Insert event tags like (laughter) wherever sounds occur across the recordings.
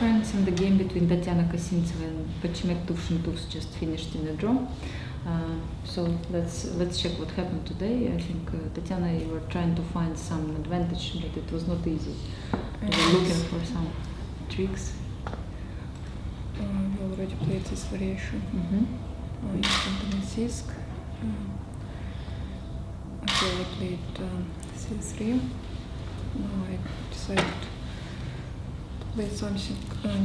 friends in the game between Tatiana Kosintseva and Batchimeg Tuvshin just finished in a draw. Uh, so let's let's check what happened today. I think uh, Tatiana, you were trying to find some advantage, but it was not easy. You were looking for some tricks. Uh, we already played this variation. Mm-hmm. Uh, in Sisk. Uh, okay, I played um, C3. Now I decided to play something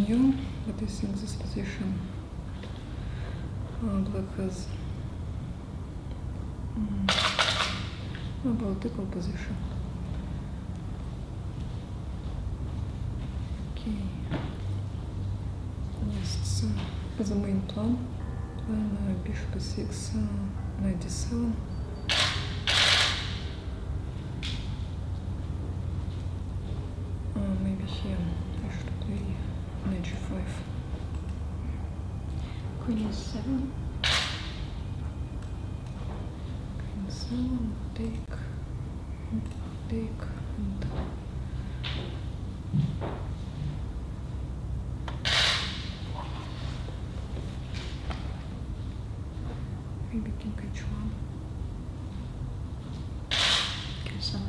new, but I think this position uh, black has um, about equal position. Okay. Yes, uh, the main plan. Then uh, bishop e6, uh, 97. Uh, maybe here Knight g5. Queen is seven. Queen 7, take, take, and maybe king h1. Okay, so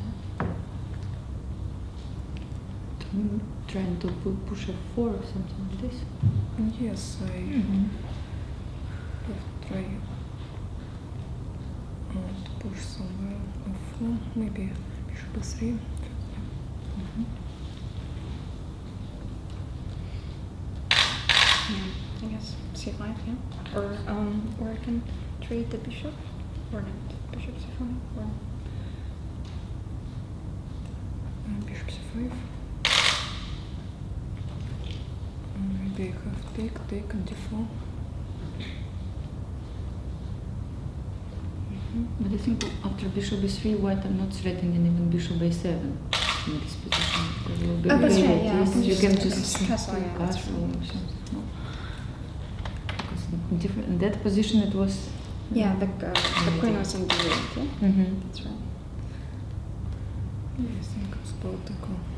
Mm, Trying to pu- push a four or something like this. Yes, I Mm-hmm. have try uh, to push somewhere f4, maybe bishop e3. Mm-hmm. yeah, I guess c5, yeah. Or um, or I can trade the bishop or not. Bishop c5 or Uh, bishop c5. Maybe I have take, take, and d4. But I think after bishop b3, white are not threatening even bishop a7 in this position. Because it will be Oh, that's right, yeah, I easy. You just- can just just castle, yeah, that's castle or something. No? Because in, different, in that position it was. yeah, the uh, the queen was in d8, yeah. Mhm. That's right. Yeah, I think it's about equal. So,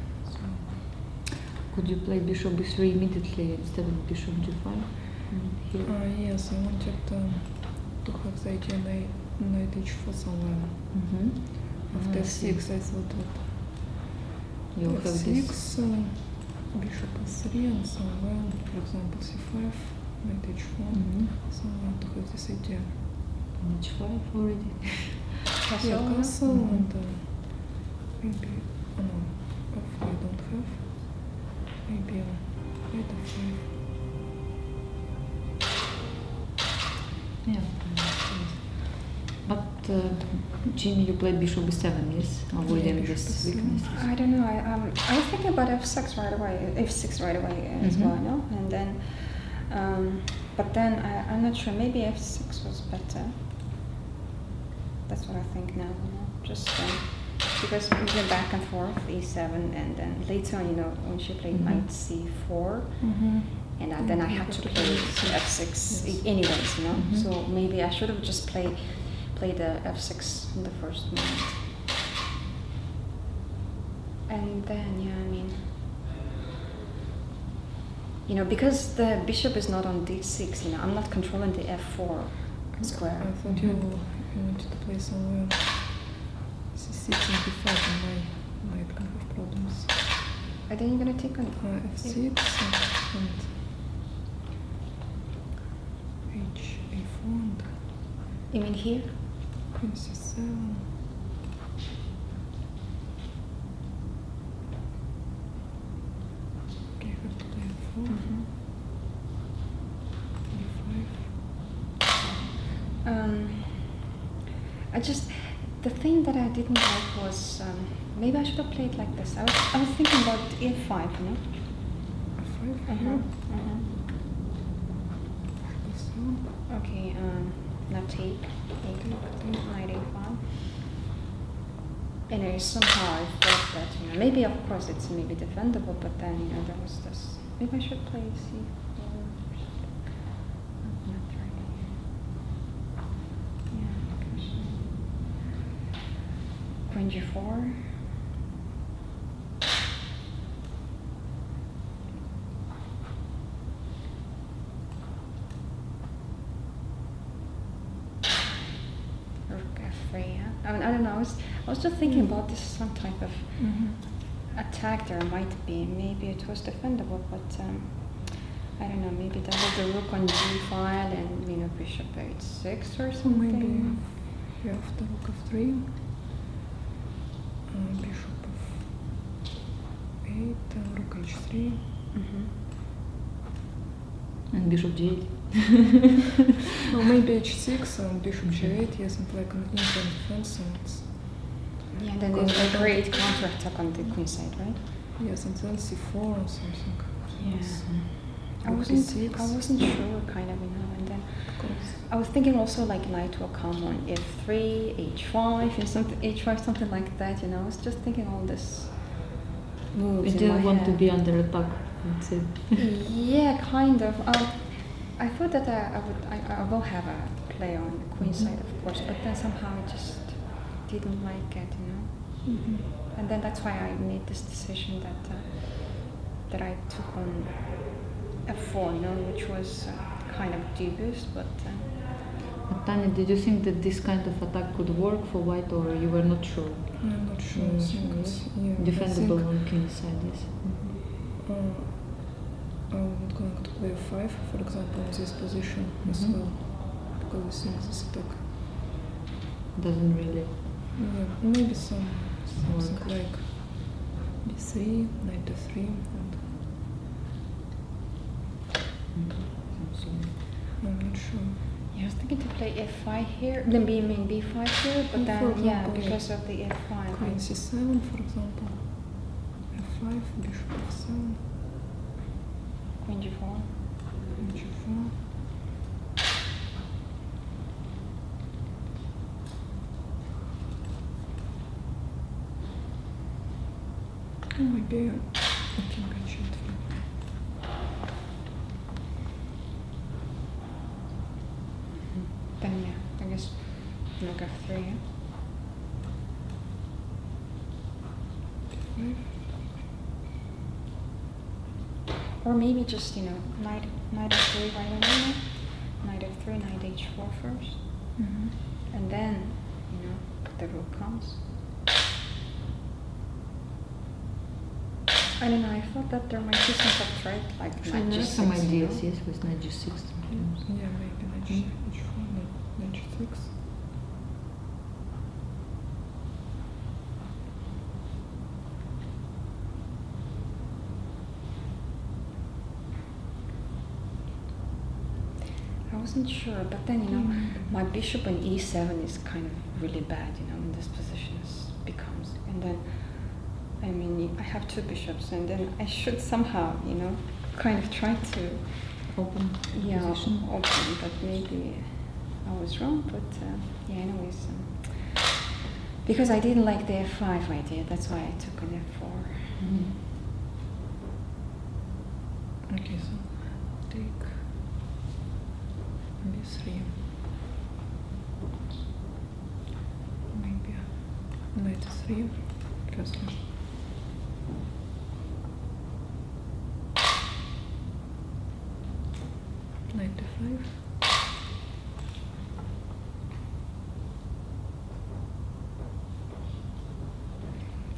Could you play bishop e3 immediately instead of bishop g5? Mm, here. uh, yes, I wanted um, to have the idea knight, knight h4 somewhere. Mhm. After Ah, I see. 6, I thought that You have this. f6, uh, bishop e3, and somewhere, for example, c5, knight h4. Mhm. Somewhere to have this idea. And h5 already. Castle, Yeah, castle Mhm. and uh, maybe, Uh, knight f5. Yeah. But uh, Jimmy, you played bishop e7, yes, avoiding bishop this e7. weakness. I don't know. I um I was thinking about f6 right away, f6 right away as Mhm. well, no? And then, um, but then I, I'm not sure. Maybe f6 was better. That's what I think now. You know? Just um, because we went back and forth e7, and then later on, you know, when she played Mhm. knight c4, Mm-hmm. and I, then I had to play f6 Yes. anyways, you know. Mhm. So maybe I should have just played played the f6 in the first moment. And then, yeah, I mean, you know, because the bishop is not on d6, you know, I'm not controlling the f4 square. I thought you, you wanted to play somewhere c6 and d5 and my have problems. Are then you're gonna take on Uh, f6 and h a4 and You mean here? queen c7. Okay, I have to play f4. Mm-hmm. d5. Um, I just the thing that I didn't like was um, maybe I should have played like this. I was I was thinking about e5, you know. f5 Uh-huh. here. Uh-huh. e7. Okay, um, now take knight a5. And I somehow I thought that, you know, maybe of course it's maybe defendable, but then, you know, there was this, maybe I should play c4. 104. Rook f3. Yeah? I mean, I don't know. I was, I was just thinking mm. about this some type of mm -hmm. attack there might be. Maybe it was defendable, but um, I don't know. Maybe that was the rook on g file and you know bishop h6 or something. Maybe you have the rook of 3 бишопов. Это рука h3. And bishop g8. well, maybe h6 and bishop g8, yes, and like an inside defense. And yeah, then there's a great counter attack on the queen side, right? Yes, and then c4 or something. Yeah. I wasn't, I wasn't sure, kind of, you know, and then. Of course. I was thinking also like knight will come on f3, h5, and something h5, something like that. You know, I was just thinking all this moves. In didn't want to be under attack. That's it. (laughs) yeah, kind of. Um, I thought that I, I would. I, I will have a play on the queen Mhm. side, of course, but then somehow I just didn't like it, you know. And then that's why I made this decision that uh, that I took on f4, you know, which was uh, kind of dubious, but. Uh, But Tanya, did you think that this kind of attack could work for white, or you were not sure? I'm not sure. Mm, think sure, it's, yes. yeah, Defendable on king side, yes. uh, I'm not going to play f5, for example, in this position as Mhm. well, because I think this attack, Doesn't really. yeah, maybe some something Work. like b3, knight f3, and So, I'm not sure. Yeah, I was thinking to play f5 here, then b mean b5 here, but then for yeah, because of the f5. Queen c7, for example, f5, bishop f7, Queen g4. queen g4. Oh, maybe I can catch it. Then yeah, I guess rook f3. Yeah? Five. Or maybe just you know knight knight f3 right away. No? Knight f3, knight h4 first, Mhm. and then you know the rook comes. I don't know. I thought that there might be some sort of threat like I knight have g6. some ideas, yes, with knight g6 sometimes. Yeah, maybe knight Mm. h4, knight knight g6. I wasn't sure, but then you know, Mm. my bishop on e7 is kind of really bad, you know, in this position is becomes, and then, I mean, I have two bishops, and then I should somehow, you know, kind of try to, Open yeah, position. open, but maybe I was wrong, but uh, yeah, anyways, um, because I didn't like the f5 idea, that's why I took an f4. Mhm. Okay, so take b3. Maybe knight 3 firstly. Knight d5.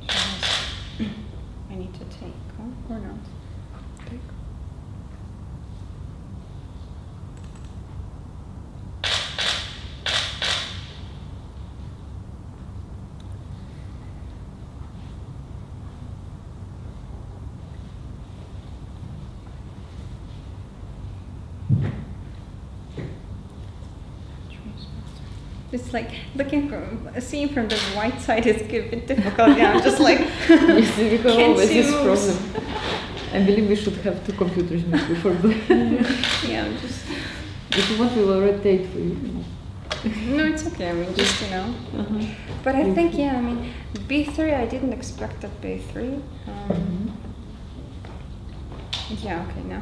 So I I need to take, huh? or not? Take. It's like looking from seeing from the white side is a bit difficult. Yeah, I'm just like (laughs) yes, we (laughs) Can't always this problem. I believe we should have two computers (laughs) maybe for yeah, I'm just if you want, we will rotate for you. no, it's okay. I mean, just you know. Uh-huh. But I think yeah, I mean, B3. I didn't expect that B3. Um, Mhm. yeah, okay, now.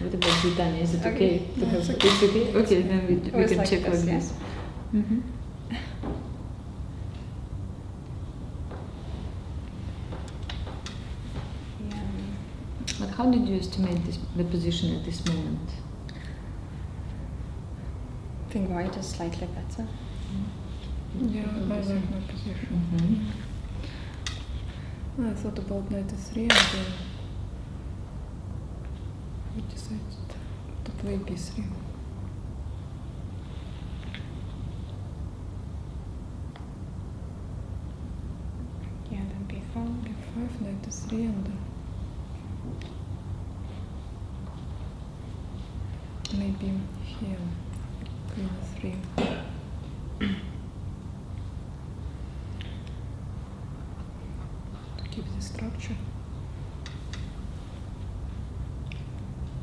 What about Britannia? Is it Okay. okay, Yeah, have it's it's okay. okay? Okay, then we, we can like check this, like yeah? this. Mm-hmm. (laughs) Yeah. But how did you estimate this, the position at this moment? I think white is slightly better. Yeah, I like my position. Mhm. I thought about knight e3 and uh, we decided to play b3. Yeah, b4. b5, knight e3 and uh, maybe here queen e3 to keep the structure.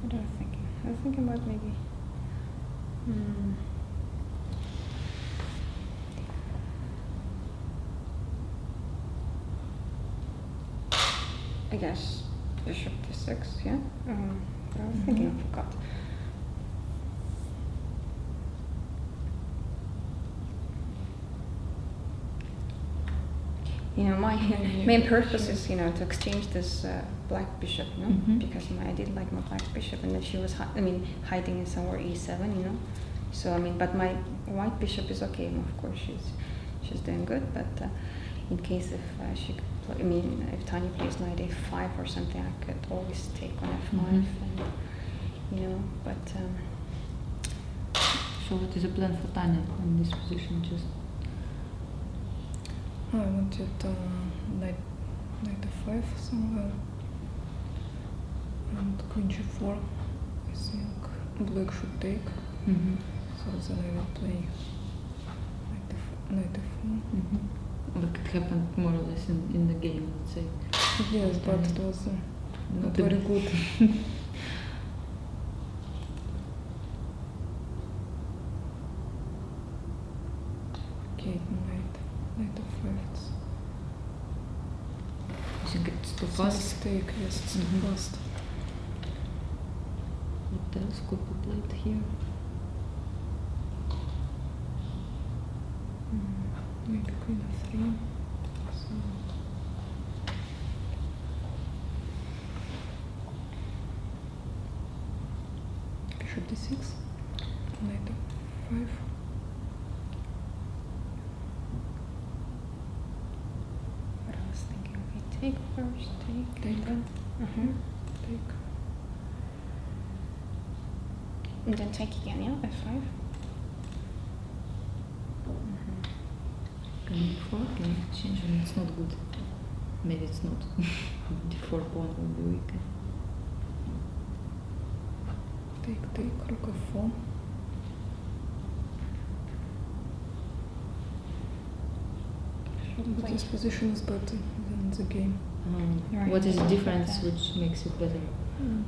What are you thinking? I was thinking about maybe. Hmm. Guess bishop d6, yeah? Um, I was thinking Mhm. of cut. You know, my main purpose is, you know, to exchange this uh, black bishop, you know, Mhm. because my, I didn't like my black bishop, and then she was, hi- I mean, hiding in somewhere e7, you know. So I mean, but my white bishop is okay. Of course, she's she's doing good, but uh, in case if uh, she I mean, if Tanya plays knight a5 or something, I could always take on f5, Mhm. and you know, but. Um, So what is the plan for Tanya in this position? Just I wanted uh, knight, knight e5 somewhere and queen g4. I think black should take, Mhm. so then I will play knight, f- knight e4. Mhm. Like it happened more or less in, in the game, let's say. Yes, but it was uh, not very good. (laughs) okay, knight, knight e5. It's I think it's too it's mistake. Yes, it's too Mhm. fast. What else could be played here? Mm, Maybe queen f3. So bishop d6, knight f5. what I was thinking, we take first, take, Take. then, uh-huh. Take. and then take again, yeah, f5. 4.9 change and it's not good. Maybe it's not. (laughs) the 4 point will be weaker Take, the rook f4. But this position is better than the game. Um, right. What is the difference which makes it better? Mm.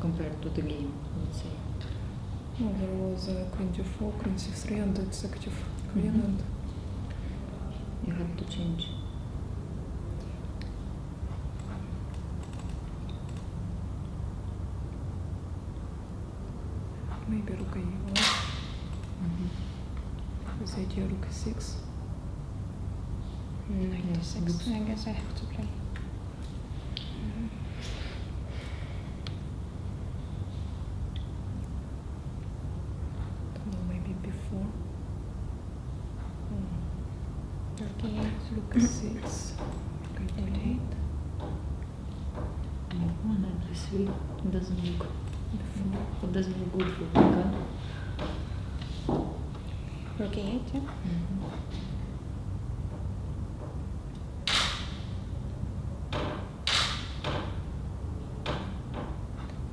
Compared to the game, let's say. Well, there was uh, queen g4, queen c3, and executive queen, Mhm. and You had to change. maybe rook a1 Mhm. with idea rook a6. Knight Yes, d6. I guess I have to play. Mhm. Well, maybe before. Hmm. Okay. Rook a6, rook a8, No, one three doesn't look. It doesn't look good for Vika. Rook a8, yeah?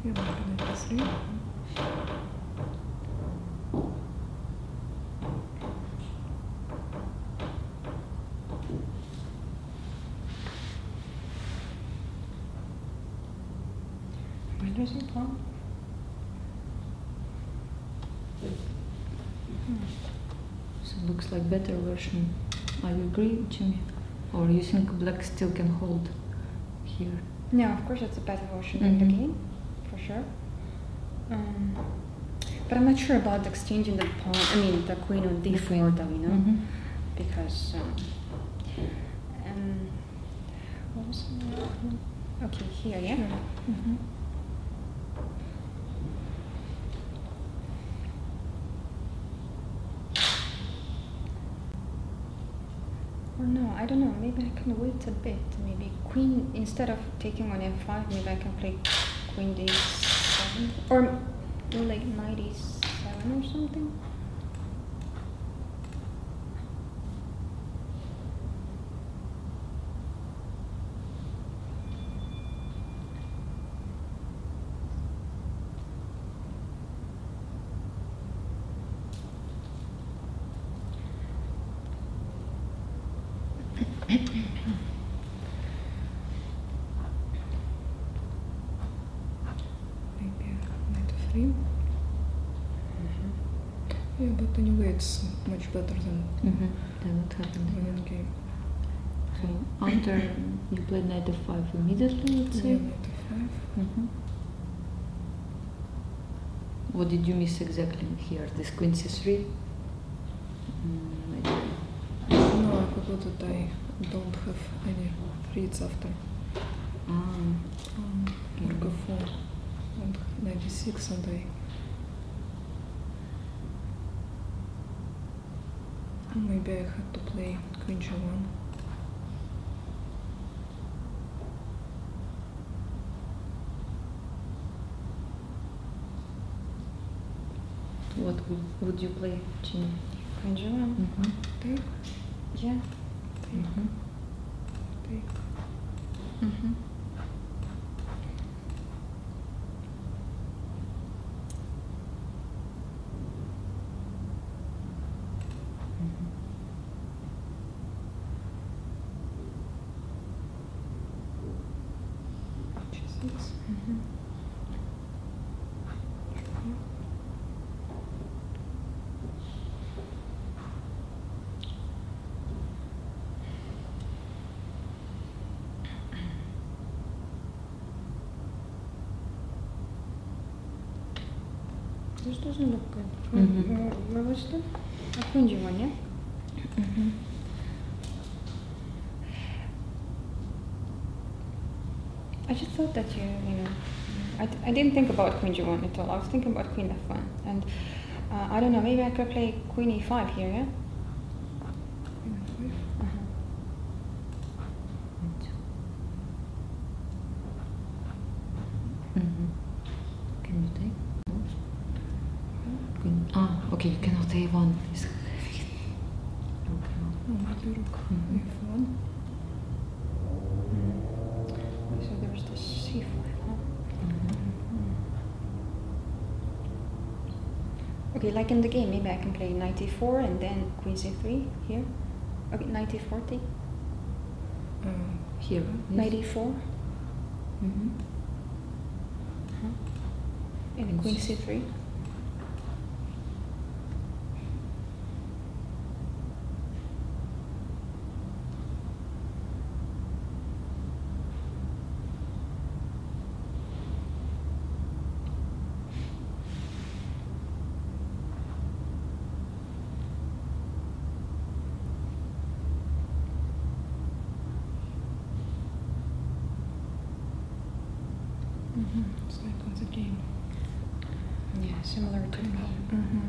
Yeah, maybe knight a3. Am I losing pawn? So it looks like better version. Are you agree, Jimmy? Or you think black still can hold here? No, of course it's a better version than the Mhm. game, for sure. Um, but I'm not sure about exchanging the pawn, I mean the queen on d4 though, you know? Mhm. Because, um, um, what was the- Okay, here, yeah? Sure. Mhm. I don't know. Maybe I can wait a bit. Maybe queen instead of taking on f5. Maybe I can play queen d7 or like knight e7 or something. Maybe f3. Yeah, but anyway, it's much better than Mm-hmm. Then what happened? winning game. So after you played knight f5 immediately, let's say. Yeah, knight f5. Mhm. What did you miss exactly here? This queen c3? Mm, I No, I forgot that I don't have any threads after Ah, um, rook Mhm. F4 and knight d6 and I maybe I had to play queen g1. what would, would you play, Chini? Queen g1. Mm-hmm. Take, Yeah. take, Mm-hmm. take. Mm-hmm. g6. Mm-hmm. This doesn't look good. Mhm. Where, where was the? A queen g1, yeah? Mm-hmm. I I didn't think about queen g1 at all. I was thinking about queen f1. And uh, I don't know, maybe I could play queen e5 here, yeah? Queen f5. Uh-huh. Mm-hmm. Can you take? No? Queen. Ah, okay, you cannot a1. It's heavy. Okay. Oh, maybe rook Mhm. f1. So there was this c5, huh? Mm-hmm. Okay, like in the game, maybe I can play knight e4 and then queen c3 here. Okay, knight e4, take. Uh, Here. Knight e4 Mm-hmm. uh-huh. and queen c3. mm-hmm. Game. Yeah, similar to. Mm-hmm.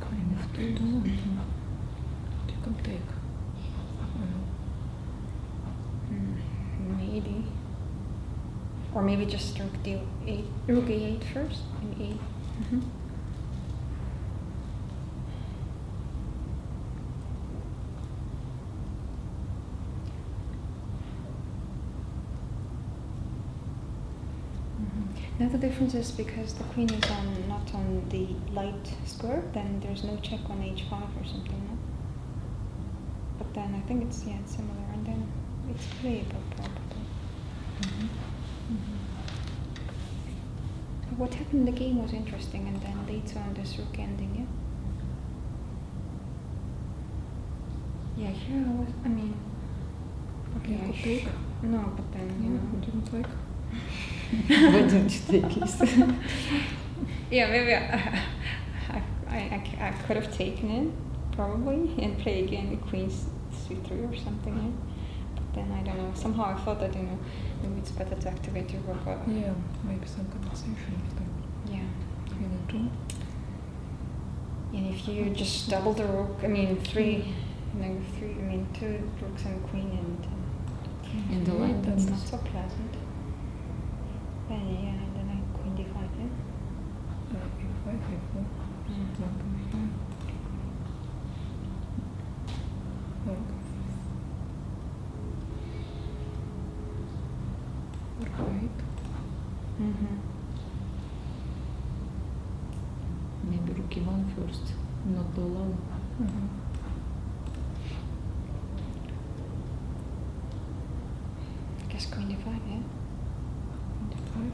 Queen f2. Mm-hmm. You can take. Uh, Mm, maybe. Or maybe just rook d8, rook a8 first, and e8. Mm-hmm. mm-hmm. Now the difference is because the queen is on not on the light square, then there's no check on h5 or something. No? But then I think it's yeah it's similar, and then it's playable probably. Mm-hmm. But What happened in the game was interesting, and then later on this rook ending, yeah. Yeah, here I was. I mean, okay, I could take. no, but then you No, know. didn't like. (laughs) Why don't you take it? (laughs) Yeah, maybe I, I, I could have taken it probably and play again the Queen's s- c3 or something. Yeah? But then I don't know. Somehow I thought that you know maybe it's better to activate your rook. Yeah, maybe some compensation of the yeah. queen and two. And if you just double the rook, I mean three, Like three, I mean, two rooks and queen and. Uh, In the line, That's not so pleasant. Then yeah, and then I queen d5, yeah? A5, a4. Mm. Okay. Okay. Right. Mm-hmm. Maybe rook e1 first, not to allow. Mhm. I guess queen d5, yeah? d5.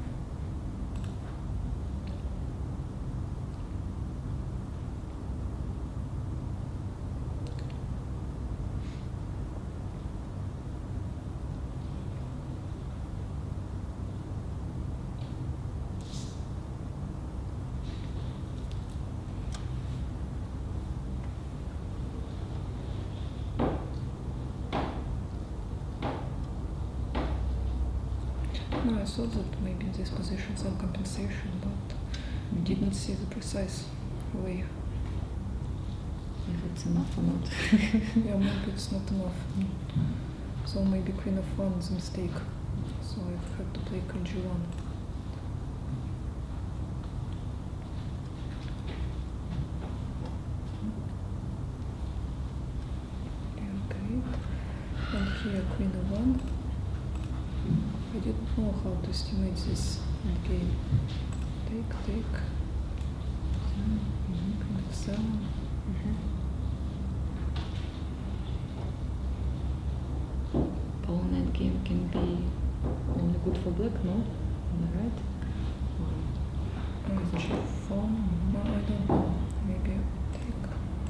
No, I thought that maybe in this position some compensation, but didn't see the precise way. If it's enough or not. (laughs) Yeah, maybe it's not enough. So maybe queen of one is a mistake. So I have had to play queen g1. Okay. And here queen of one. I didn't know how to estimate this game. Take, take. Of seven. Mm-hmm. Pawn endgame can be only good for black, no? Am I right? Uh, g4. No, I don't know. Maybe take,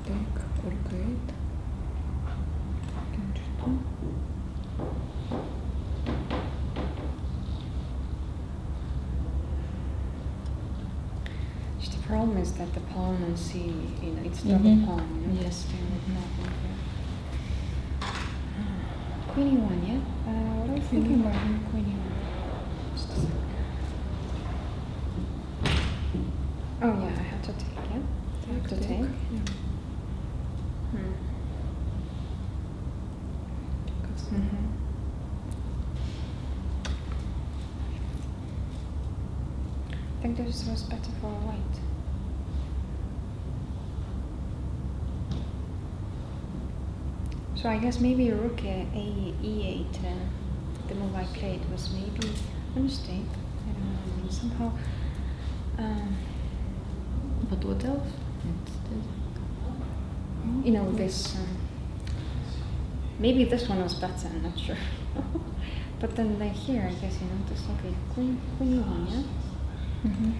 take, or gate. King g2. Just is that the pawn and c, you know, it's double Mhm. pawn, you know, Yes. that's the only problem here. Queen e1, yeah? Uh, what are you thinking E1. about queen e1? Just a sec. Oh yeah, I have to take, yeah? I have to Take, take. Yeah. Hmm. Mm-hmm. I think this was better for white. So I guess maybe a rook a, a e8, uh, the move I played was maybe a mistake. I don't know. I mean, somehow. Um, But what else? You know this. Um, maybe this one was better. I'm not sure. (laughs) but then like here, I guess you know this. Okay, queen, queen e1, yeah. Mhm.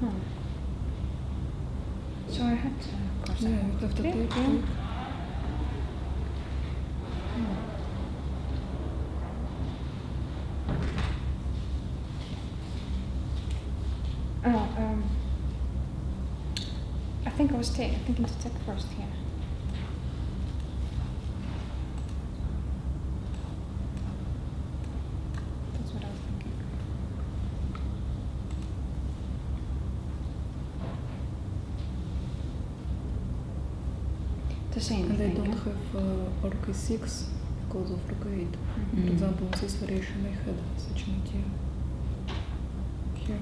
Hmm. So I had to, of course, I Yeah, had you have to take, take, yeah. take. Oh, um, I think I thinking to take first here. That's what I was thinking. And I don't yeah? have uh, rook e6 because of rook 8. Mhm. For example, in this variation I had such an idea. Here.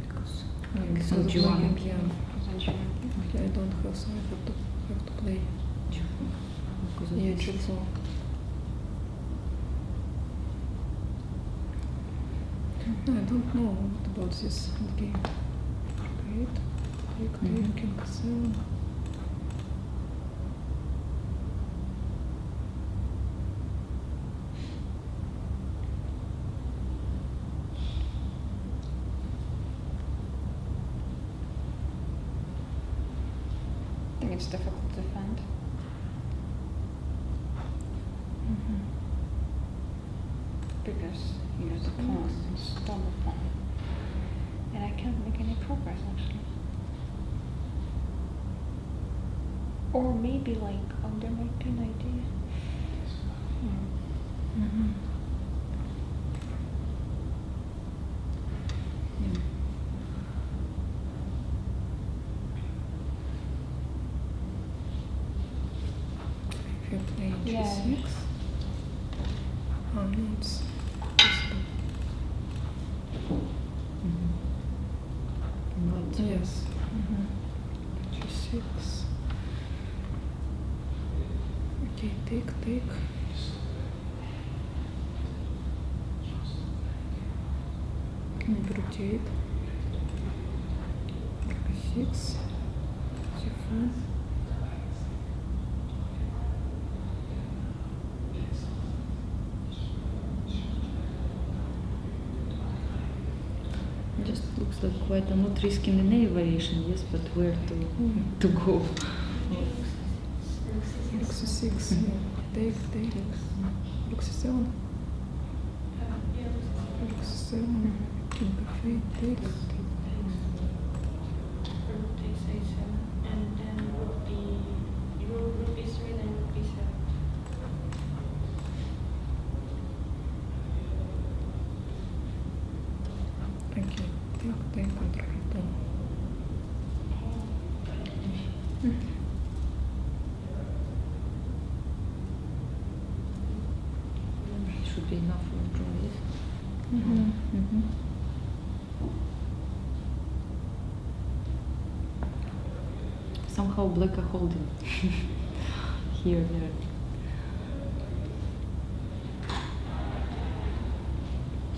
Because, Yeah, because G1. blanking, yeah. Potentially, yeah. Here I don't have, so I have to, have to play. Because of Yeah, this. g4. No, I don't know what about this game. Great. Take, take, Mhm. king it's difficult to defend. Mhm. because you know the pawn is double pawn, and I can't make any progress actually. Or maybe like oh, there might be an idea. Hmm. Mhm. Yeah. Ah, no, it's possible. Mhm. Right. Yes. Mm-hmm. G6. Take. Rook d8. E6. c4. Just looks like quite a not risking any variation, yes, but where to Mm. to go. Rook c6. Mhm. Take, take. Rook c7. Rook c7. King f8. Take. Rook takes a7, and then rook d, rook, rook b3, then rook b7. Okay, take, take, pawn. Should be enough for a draw, yes. Mm-hmm. Mhm. Somehow black are holding (laughs) here, there.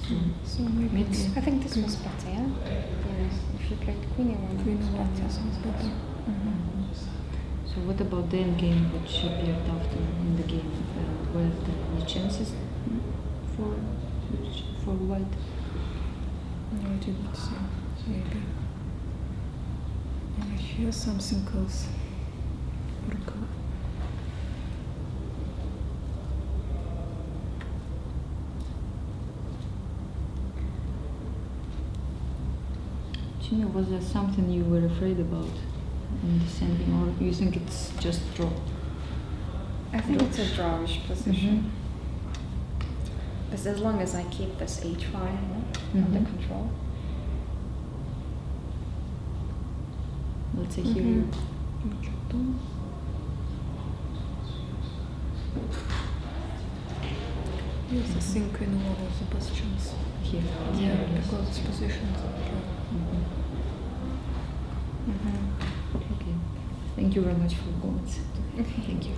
So, So maybe Meets- I think this was better, yeah? Yeah, if you played queen e1, Queen it's e1, better. yeah, sounds better. mhm. so what about the end game which appeared after in the game? And were there any chances for which- for white? No, I didn't see. Maybe. I hear something else. Rook. Jimmy, was there something you were afraid about in descending, or you think it's just draw? I think it's a drawish position. Mhm. But as long as I keep this h5 no, under Mhm. control. Let's say here. Mhm. H2. Yes, I think in all of the positions. Here. Yeah, yes. because it's positions. Mhm. Mhm. Okay. Thank you very much for comments. Okay. Thank you.